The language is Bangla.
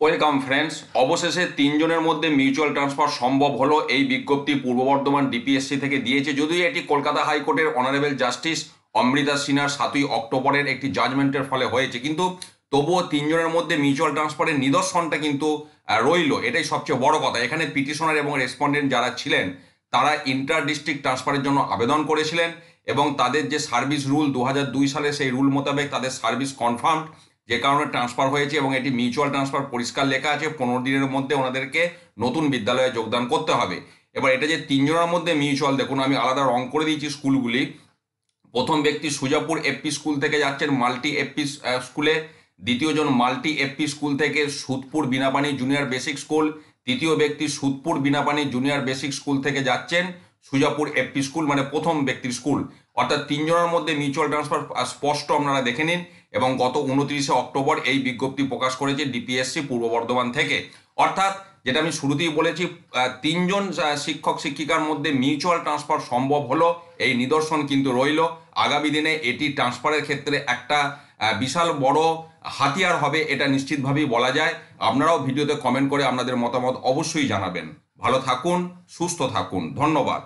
ওয়েলকাম ফ্রেন্ডস, অবশেষে তিনজনের মধ্যে মিউচুয়াল ট্রান্সফার সম্ভব হলো এই বিজ্ঞপ্তি পূর্ব বর্ধমান ডিপিএসসি থেকে দিয়েছে। যদিও এটি কলকাতা হাইকোর্টের অনারেবল জাস্টিস অমৃতা সিনহার সাতই অক্টোবরের একটি জাজমেন্টের ফলে হয়েছে। কিন্তু তবুও তিনজনের মধ্যে মিউচুয়াল ট্রান্সফারের নিদর্শনটা কিন্তু রইল। এটাই সবচেয়ে বড় কথা। এখানে পিটিশনার এবং রেসপন্ডেন্ট যারা ছিলেন, তারা ইন্টার ডিস্ট্রিক্ট ট্রান্সফারের জন্য আবেদন করেছিলেন এবং তাদের যে সার্ভিস রুল দু হাজার দুই সালে সেই রুল মোতাবেক তাদের সার্ভিস কনফার্ম যে কারণে ট্রান্সফার হয়েছে এবং এটি মিউচুয়াল ট্রান্সফার পরিষ্কার লেখা আছে, পনেরো দিনের মধ্যে ওনাদেরকে নতুন বিদ্যালয়ে যোগদান করতে হবে। এবার এটা যে তিনজনের মধ্যে মিউচুয়াল দেখুন আমি আলাদা রং করে দিয়েছি স্কুলগুলি। প্রথম ব্যক্তি সুজাপুর এপি স্কুল থেকে যাচ্ছেন, মাল্টি এপি স্কুলে। দ্বিতীয়জন মাল্টি এপি স্কুল থেকে Sudpur Binapani junior basic school তৃতীয় ব্যক্তি Sudpur Binapani junior basic school থেকে যাচ্ছেন। সুজাপুর এপি স্কুল মানে প্রথম ব্যক্তির স্কুল। অর্থাৎ তিনজনের মধ্যে মিউচুয়াল ট্রান্সফার স্পষ্ট আপনারা দেখে নিন এবং গত উনত্রিশে অক্টোবর এই বিজ্ঞপ্তি প্রকাশ করেছে ডিপিএসসি পূর্ব বর্ধমান থেকে। অর্থাৎ যেটা আমি শুরুতেই বলেছি তিনজন শিক্ষক, শিক্ষিকার মধ্যে মিউচুয়াল ট্রান্সফার সম্ভব হলো, এই নিদর্শন কিন্তু রইল। আগামী দিনে এটি ট্রান্সফারের ক্ষেত্রে একটা বিশাল বড় হাতিয়ার হবে, এটা নিশ্চিতভাবেই বলা যায়। আপনারাও ভিডিওতে কমেন্ট করে আপনাদের মতামত অবশ্যই জানাবেন। ভালো থাকুন, সুস্থ থাকুন। ধন্যবাদ।